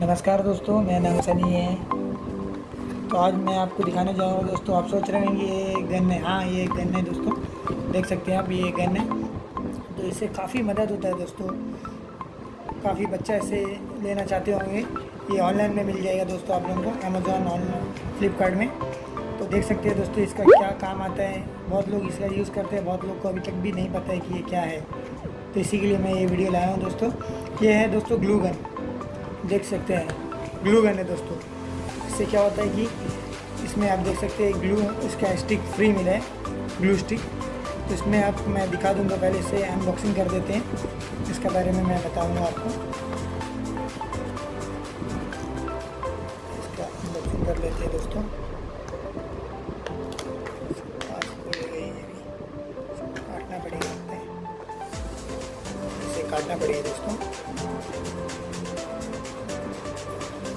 नमस्कार दोस्तों, मेरा नाम सनी है। तो आज मैं आपको दिखाने जा रहा हूँ दोस्तों, आप सोच रहे हैं कि ये गन है हाँ ये गन है दोस्तों, देख सकते हैं आप, ये गन है तो इससे काफ़ी मदद होता है दोस्तों, काफ़ी बच्चा इसे लेना चाहते होंगे। ये ऑनलाइन में मिल जाएगा दोस्तों आप लोगों को अमेज़ोन ऑनलाइन फ्लिपकार्ट में। तो देख सकते हैं दोस्तों, इसका क्या काम आता है। बहुत लोग इसका यूज़ करते हैं, बहुत लोग को अभी तक भी नहीं पता है कि ये क्या है। तो इसी के लिए मैं ये वीडियो लाया हूँ दोस्तों। ये है दोस्तों ग्लू गन। देख सकते हैं। ग्लू गन है दोस्तों। इससे क्या होता है कि इसमें आप देख सकते हैं ग्लू, इसका स्टिक फ्री मिला है, ग्लू स्टिक। तो इसमें आप, मैं दिखा दूँगा पहले इसे अनबॉक्सिंग कर देते हैं। इसके बारे में मैं बताऊँगा आपको। इसका अनबॉक्सिंग कर लेते हैं दोस्तों। काटना पड़ेगा इसे काटना पड़ेगा दोस्तों।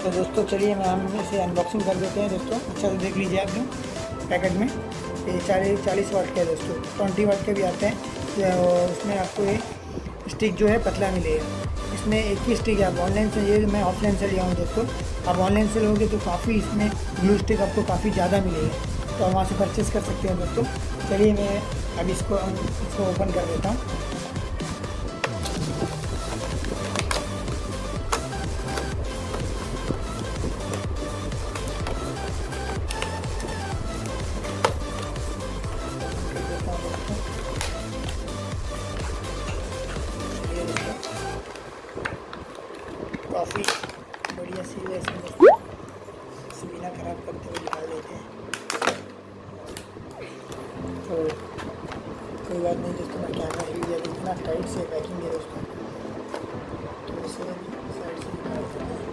तो दोस्तों, चलिए मैं हम इसे अनबॉक्सिंग कर देते हैं दोस्तों। अच्छा से देख लीजिए आप जो पैकेट में। ये चालीस चालीस वाट के दोस्तों। ट्वेंटी वाट के भी आते हैं। और उसमें आपको ये स्टिक जो है, पतला मिलेगा। इसमें एक ही स्टिक है। आप ऑनलाइन से ये मैं ऑफलाइन से लिया हूँ दोस्तों। आप ऑनलाइन से लोगे तो काफ़ी इसमें ग्लू स्टिक आपको काफ़ी ज़्यादा मिलेगा। तो आप वहाँ से परचेज़ कर सकते हैं दोस्तों। चलिए मैं अब इसको इसको ओपन कर देता हूँ। काफ़ी बढ़िया सील है इसमें। सीना ख़राब करते हुए निकाल देते हैं। तो कोई बात नहीं दोस्तों, मैं कैमरा हिल गया। इतना टाइट से पैकिंग है दोस्तों। तो इसे साइड से निकाल सकते हैं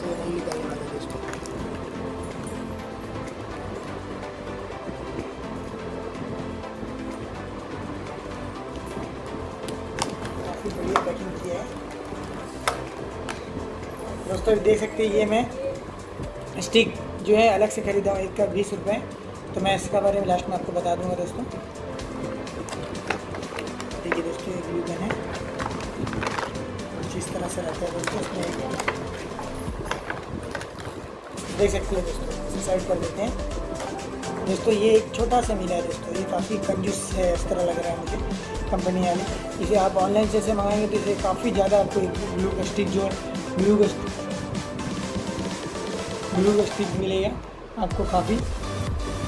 तो नहीं निकालने दोस्तों देख सकते हैं, ये मैं स्टिक जो है अलग से ख़रीदा हूँ एक का बीस रुपये तो मैं इसका बारे में लास्ट में आपको बता दूँगा दोस्तों। देखिए दोस्तों एक गन है कुछ इस तरह से रहता है दोस्तों देख सकते हैं दोस्तों साइड कर देते हैं। दोस्तों, ये एक छोटा सा मिला है दोस्तों, ये काफ़ी कंजूस है, इस तरह लग रहा है मुझे कंपनी वाले। इसे आप ऑनलाइन से मंगाएँगे तो इसे काफ़ी ज़्यादा आपको ग्लू का स्टिक जो है ग्लू का का स्टिक मिलेगा आपको काफ़ी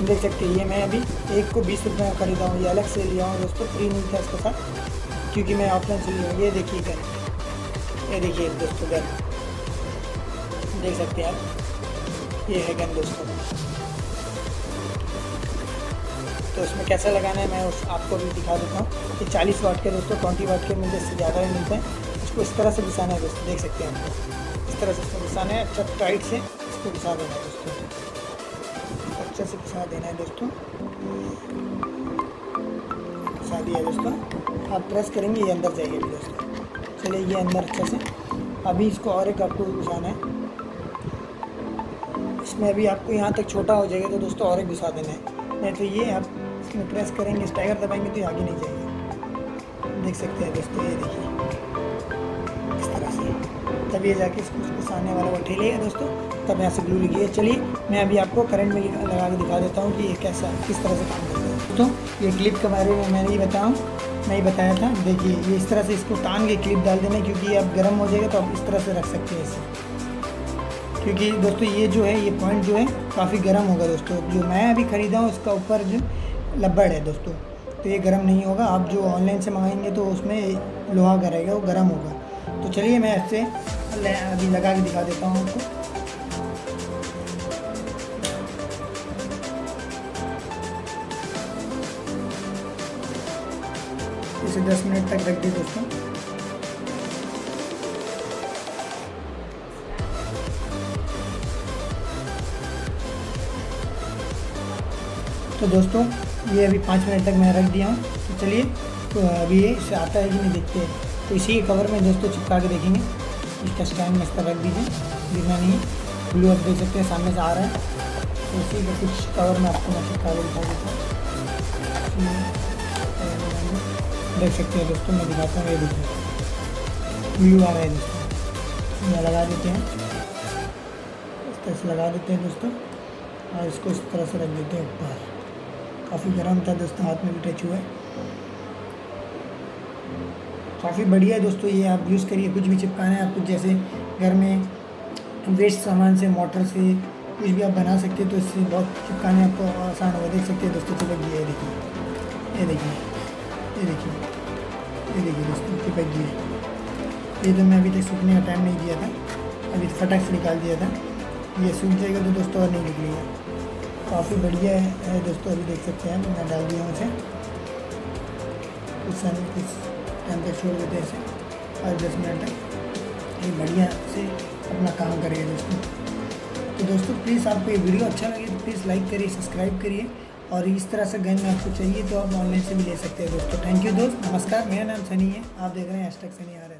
देख सकते हैं। ये मैं अभी एक को बीस रुपये में खरीदा हूँ। ये अलग से लिया हूँ दोस्तों। फ्री नहीं था इसके साथ, क्योंकि मैं ऑफलाइन से लिया हूँ। ये देखिए गन ये देखिए दोस्तों गन देख सकते हैं आप। ये है गन दोस्तों। तो इसमें कैसा लगाना है, मैं उस आपको भी दिखा देता हूँ। ये चालीस वाट के दोस्तों, ट्वेंटी वाट के मिलते इससे ज़्यादा ही मिलते हैं। इसको इस तरह से घुसाना है दोस्तों। देख सकते हैं आपको इस तरह से इसको घुसाना है अच्छा टाइट से। इसको घुसा देना है दोस्तों। अच्छे से घुसा देना है दोस्तों। घुसा दिया दोस्तों। आप प्रेस करेंगे, ये अंदर जाएगी दोस्तों। चलिए, ये अंदर अच्छे से। अभी इसको और एक आपको घुसाना है। इसमें अभी आपको यहाँ तक छोटा हो जाएगा तो दोस्तों और एक घुसा देना है। नहीं तो ये आप इसमें प्रेस करेंगे स्टाइगर दबाएँगे तो आगे नहीं जाएगा। देख सकते हैं दोस्तों, ये देखिए। ये जाके इसको उसको सामने वाला वो ठेलेगा दोस्तों। तब यहाँ से ग्लू लगी चलिए, मैं अभी आपको करंट में लगा के दिखा देता हूँ कि ये कैसा, किस तरह से काम करता है। तो ये क्लिप के बारे में मैंने ही बताऊँ मैं ही बताया था। देखिए, ये इस तरह से इसको तान के क्लिप डाल देना, क्योंकि ये अब गर्म हो जाएगा तो आप इस तरह से रख सकते हैं इसे। क्योंकि दोस्तों, ये जो है, ये पॉइंट जो है, काफ़ी गर्म होगा दोस्तों। जो मैं अभी ख़रीदा हूँ इसका ऊपर जो लब्बड़ है दोस्तों। तो ये गर्म नहीं होगा। आप जो ऑनलाइन से मंगाएँगे तो उसमें लोहा का रहेगा, वो गर्म होगा। तो चलिए मैं इससे अभी लगा के दिखा देता हूँ आपको। इसे 10 मिनट तक रख दी दोस्तों। तो दोस्तों, ये अभी पाँच मिनट तक मैं रख दिया हूँ। तो चलिए तो अभी ये आता है कि नहीं देखते हैं। तो इसी कवर में दोस्तों चिपका के देखेंगे। इसका स्टैंड में इस रख दीजिए। गिरना नहीं ब्लू आप देख सकते हैं, सामने से आ रहा है। तो इसी के कुछ कवर में आपको मैं चिपका के दिखा देता हूँ। देख सकते हैं दोस्तों, मैं दिखाता हूँ, ये देखिए। ब्लू आ रहा है दोस्तों। लगा देते हैं। इस तरह से लगा देते हैं दोस्तों। और इसको इस तरह से रख देते हैं ऊपर। काफ़ी गर्म था दोस्तों, हाथ में भी टच हुआ है। काफ़ी बढ़िया है दोस्तों, ये आप यूज़ करिए। कुछ भी चिपकाना है आपको जैसे घर में वेस्ट सामान से मोटर से कुछ भी आप बना सकते हैं तो इससे बहुत चिपकाने आपको आसान होगा। देख सकते हैं दोस्तों, चिपक गया है देखिए। ये देखिए ये देखिए ये देखिए दोस्तों, चिपक गया ये तो मैं अभी तक सूखने का टाइम नहीं दिया था, अभी फटक से निकाल दिया था। ये सूख जाएगा तो दोस्तों और नहीं निकलेगा। काफ़ी बढ़िया है दोस्तों, अभी देख सकते हैं मैं डाल दिया हूँ इसे। कुछ कुछ टाइम तक छोड़ देते हैं इसे। पाँच दस मिनट तक ये बढ़िया से अपना काम करेगा दोस्तों। तो दोस्तों प्लीज़ आपको ये वीडियो अच्छा लगे तो प्लीज़ लाइक करिए सब्सक्राइब करिए। और इस तरह से गन आपको चाहिए तो आप ऑनलाइन से भी ले सकते हैं दोस्तों। थैंक यू दोस्त, नमस्कार, मेरा नाम सनी है। आप देख रहे हैं एस्टेक सनी आ रहे